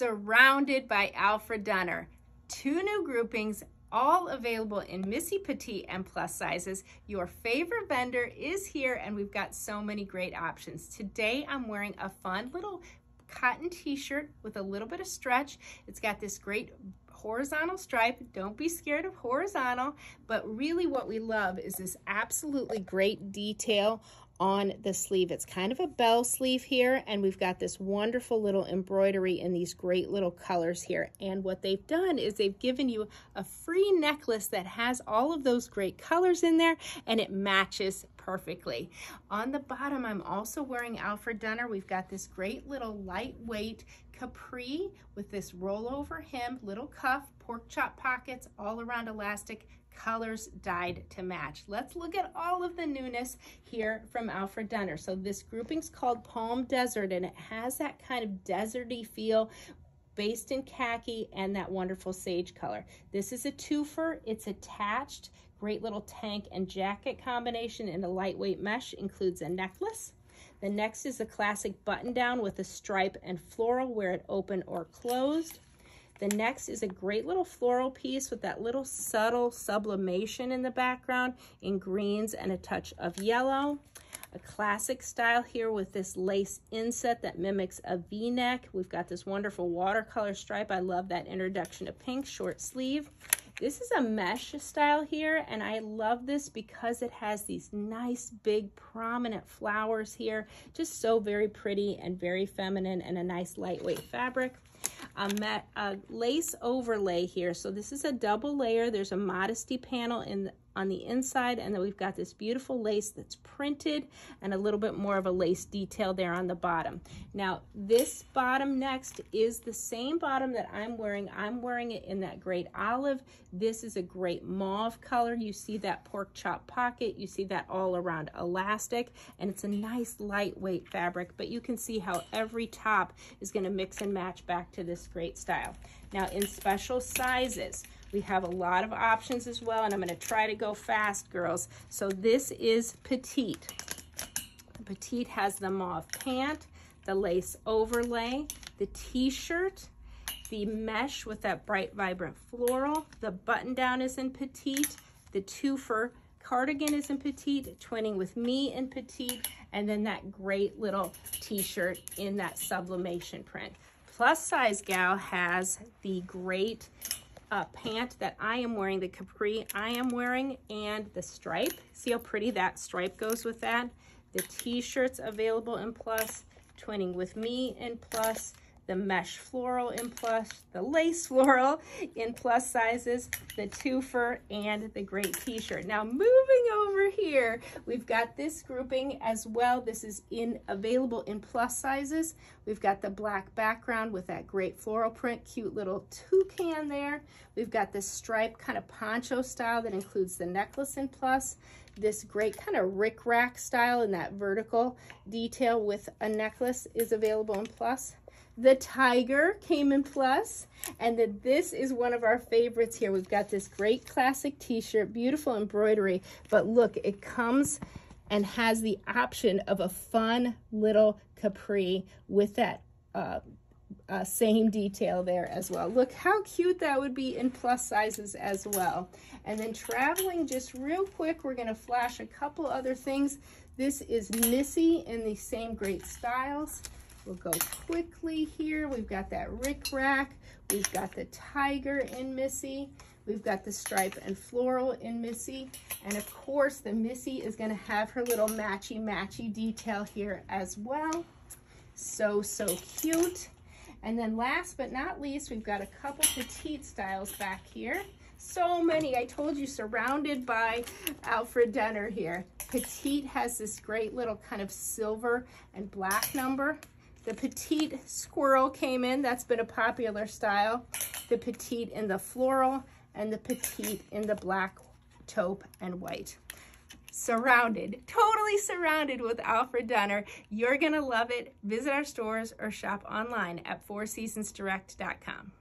surrounded by Alfred Dunner. Two new groupings, all available in Missy Petite and plus sizes. Your favorite vendor is here and we've got so many great options. Today I'm wearing a fun little cotton t-shirt with a little bit of stretch. It's got this great horizontal stripe. Don't be scared of horizontal, but really what we love is this absolutely great detail on the sleeve. It's kind of a bell sleeve here, and we've got this wonderful little embroidery in these great little colors here. And what they've done is they've given you a free necklace that has all of those great colors in there, and it matches perfectly. On the bottom, I'm also wearing Alfred Dunner. We've got this great little lightweight capri with this rollover hem, little cuff, pork chop pockets, all around elastic, colors dyed to match. Let's look at all of the newness here from Alfred Dunner. So this grouping's called Palm Desert and it has that kind of deserty feel based in khaki and that wonderful sage color. This is a twofer. It's attached. Great little tank and jacket combination in a lightweight mesh. Includes a necklace. The next is a classic button down with a stripe and floral wear it open or closed. The next is a great little floral piece with that little subtle sublimation in the background in greens and a touch of yellow. A classic style here with this lace inset that mimics a v-neck. We've got this wonderful watercolor stripe. I love that introduction of pink short sleeve. This is a mesh style here, and I love this because it has these nice, big, prominent flowers here. Just so very pretty and very feminine and a nice lightweight fabric a, a lace overlay here. So this is a double layer. There's a modesty panel in on the inside and then we've got this beautiful lace that's printed and a little bit more of a lace detail there on the bottom. Now this bottom next is the same bottom that I'm wearing. I'm wearing it in that great olive. This is a great mauve color. You see that pork chop pocket. You see that all around elastic and it's a nice lightweight fabric but you can see how every top is going to mix and match back to this great style. Now in special sizes, we have a lot of options as well, and I'm gonna try to go fast, girls. So this is petite. The petite has the mauve pant, the lace overlay, the t-shirt, the mesh with that bright, vibrant floral. The button down is in petite. The twofer cardigan is in petite, twinning with me in petite, and then that great little t-shirt in that sublimation print. Plus size gal has the great uh, pant that I am wearing, the capri I am wearing, and the stripe. See how pretty that stripe goes with that? The t-shirts available in plus, twinning with me in plus, the mesh floral in plus, the lace floral in plus sizes, the twofer, and the great t-shirt. Now moving over here, we've got this grouping as well. This is in available in plus sizes. We've got the black background with that great floral print, cute little toucan there. We've got this stripe kind of poncho style that includes the necklace in plus this great kind of rick-rack style in that vertical detail with a necklace is available in plus. The tiger came in plus, and then this is one of our favorites here. We've got this great classic t-shirt, beautiful embroidery, but look, it comes and has the option of a fun little capri with that uh, uh, same detail there as well. Look how cute that would be in plus sizes as well. And then traveling just real quick, we're gonna flash a couple other things. This is Missy in the same great styles. We'll go quickly here. We've got that Rick Rack. We've got the Tiger in Missy. We've got the stripe and floral in Missy. And of course, the Missy is gonna have her little matchy-matchy detail here as well. So, so cute. And then last but not least, we've got a couple petite styles back here. So many, I told you, surrounded by Alfred Dunner here. Petite has this great little kind of silver and black number. The petite squirrel came in. That's been a popular style. The petite in the floral and the petite in the black taupe and white. Surrounded, totally surrounded with Alfred Dunner. You're going to love it. Visit our stores or shop online at fourseasonsdirect.com.